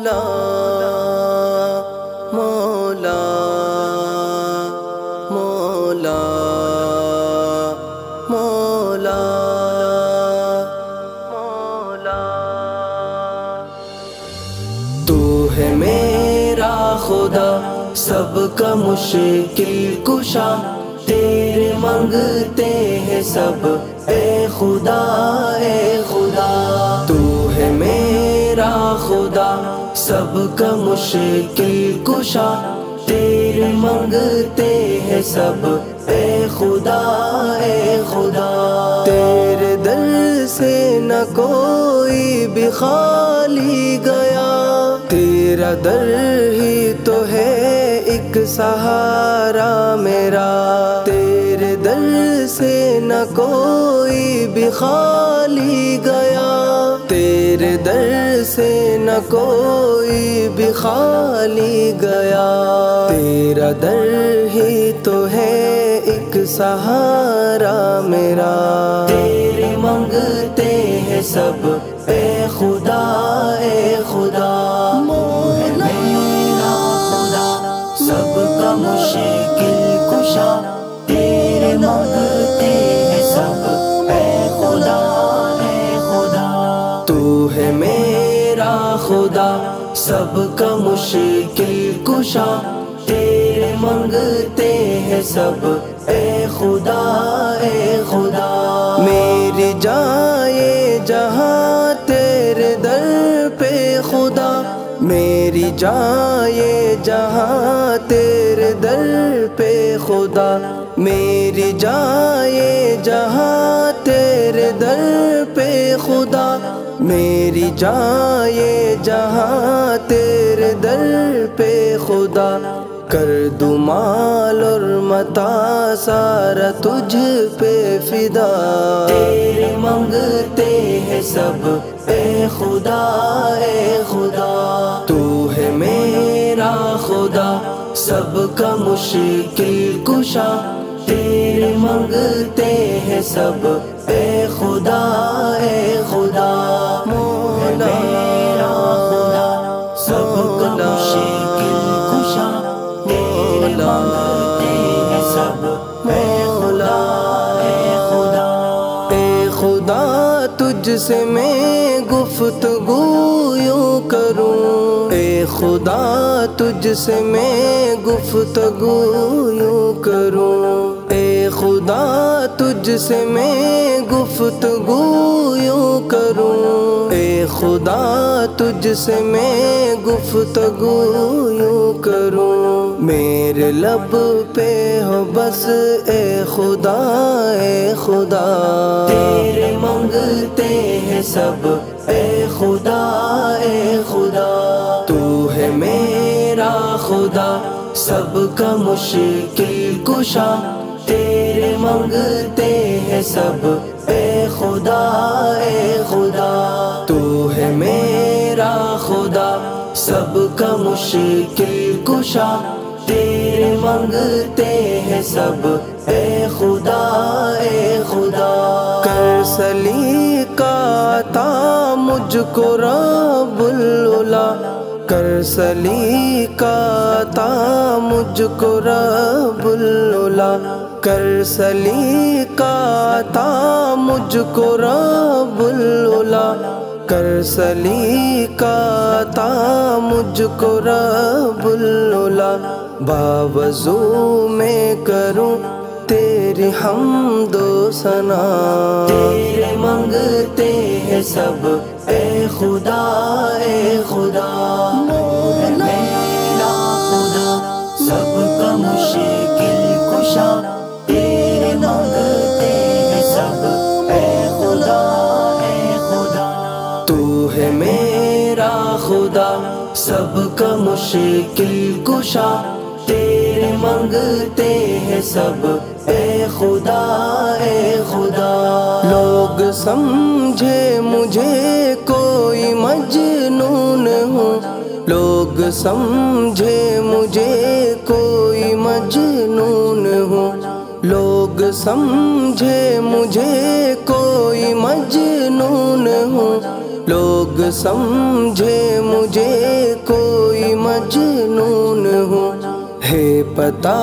मौला मौला मौला मौला मौला। तू है मेरा खुदा, सबका मुश्किल कुशा। तेरे मंगते हैं सब, ए खुदा ए खुदा। तू है मेरा खुदा सबका मुश्किल कुशा। तेरे मंगते हैं सब। ए खुदा ए खुदा। तेरे दर से न कोई भी खाली गया। तेरा दर ही तो है एक सहारा मेरा। तेरे दर से न कोई भी खाली गया। तेरे से न कोई भी खाली गया। तेरा दर ही तो है एक सहारा मेरा। तेरे मंगते हैं सब, ए खुदा ए खुदा। मेरा खुदा, सबका मुश्किल कुशा। तेरे मंगते हैं सब, ए खुदा ए खुदा। तू है मेरा खुदा, सबका मुश्किल कुशा। तेरे मंगते हैं सब। ए खुदा ए खुदा। मेरी जाए जहाँ तेरे दर पे खुदा। मेरी जाए जहाँ तेरे दर पे खुदा। मेरी जाए जहाँ तेरे दर पे खुदा, मेरी जाए जहाँ तेरे दर पे खुदा। कर दूँ माल और मता सारा तुझ पे फिदा। तेरे मंगते हैं सब, ए खुदा ए खुदा। तू है मेरा खुदा, सबका मुश्किल कुशा। तेरे मंगते हैं सब। ए खुदा ए खुदा मोला खुदा सबका मुश्किल कुशा तेरे मंगते हैं सब। ए खुदा ए खुदा ए खुदा तुझसे मैं गुफ्तगू यूँ करूँ। ए खुदा तुझसे मैं गुफ्तगू यूँ करूँ। खुदा तुझसे मैं गुफ्तगू यूँ करूँ। ए खुदा तुझसे मैं गुफ्तगू यूँ करूँ। मेरे लब पे हो बस, ए खुदा ए खुदा। तेरे मंगते हैं सब, ए खुदा ए खुदा। तू है मेरा खुदा, सबका मुश्किल कुशा। तेरे मंगते हैं सब। ए खुदा ए खुदा, तू है मेरा खुदा। सबका मुश्किल कुशा तेरे मंगते हैं सब। ए खुदा ए खुदा। कर सली का ता मुझको रबुल्ला कर सली का ता मुझको रबुल्ला कर सली का ता मुझको रबुल्ला कर सली का ता मुझको रबुल्ला बावजू में करूँ तेरी हम दो सना। तेरे मंगते हैं सब। खुदा ए खुदा। मेरा खुदा सबका मुश्किल कुशा। तेरे मंगते हैं सब। ए खुदा ए खुदा। तू है मेरा खुदा सबका मुश्किल कुशा। तेरे मंगते हैं सब। ए खुदा ए खुदा। लोग समझे मुझे कोई मजनून हूँ। लोग समझे मुझे कोई मजनून हूँ। लोग समझे मुझे कोई मजनून हूँ। लोग समझे मुझे मुझे कोई मजनून हूँ। है पता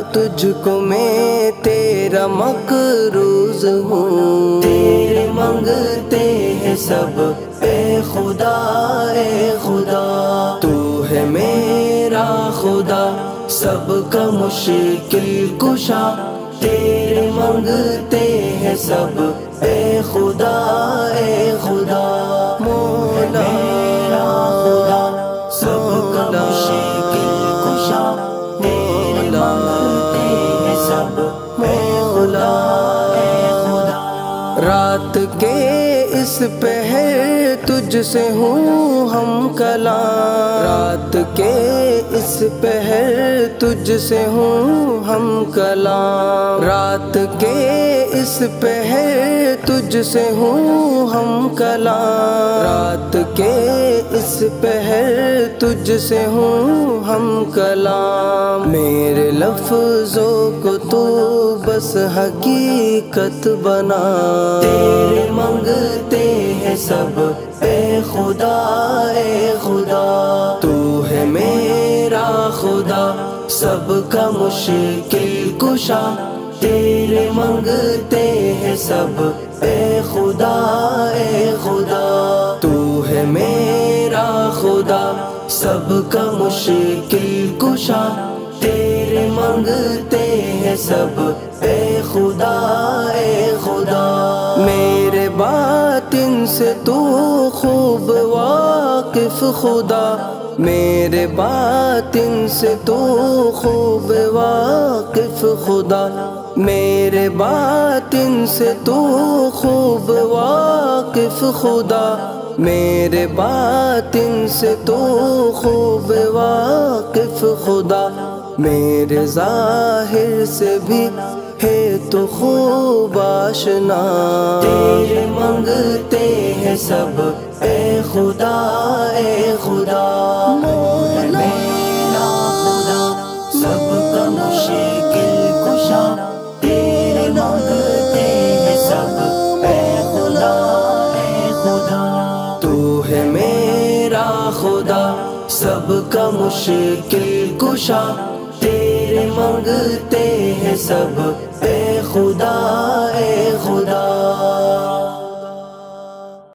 तुझको मैं तेरा मकरूज हूँ। तेरे मंगते हैं सब। ए खुदा ए खुदा। तू है मेरा खुदा, सबका मुश्किल कुशा। तेरे मंगते हैं सब, ए खुदा ए खुदा। मौला रात के इस पहर तुझसे हूँ हम कला रात के इस पहर तुझसे हूँ हम कला रात के इस पहर तुझसे हूँ हम कला रात के इस पहर तुझसे हूँ हम कला मेरे लफ्जों को तो बस हकीकत बना। तेरे मंगते हैं सब। ए खुदा ए खुदा, तू है मेरा खुदा। सबका मुश्किल कुशा, तेरे मंगते हैं सब। ए खुदा ए खुदा, तू है मेरा खुदा। सब सबका मुश्किल कुशा, तेरे मंगते हैं सब। ए खुदा ए खुदा, मेरे बातिन से तू खूब वाकिफ खुदा। मेरे बातिन से तू खूब वाकिफ खुदा। मेरे बातिन से तू खूब वाकिफ खुदा। मेरे बातिन से तू खूब वाकिफ खुदा। मेरे ज़ाहिर से भी है तो खूब आशना। तेरे मंगते हैं सब। ए खुदा ए खुदा। मेरा खुदा सबका मुश्किल कुशा। तेरे मंगते हैं सब। ए खुदा ए खुदा। तू है मेरा खुदा सबका मुश्किल कुशा। तेरे मंगते हैं सब। खुदा ए खुदा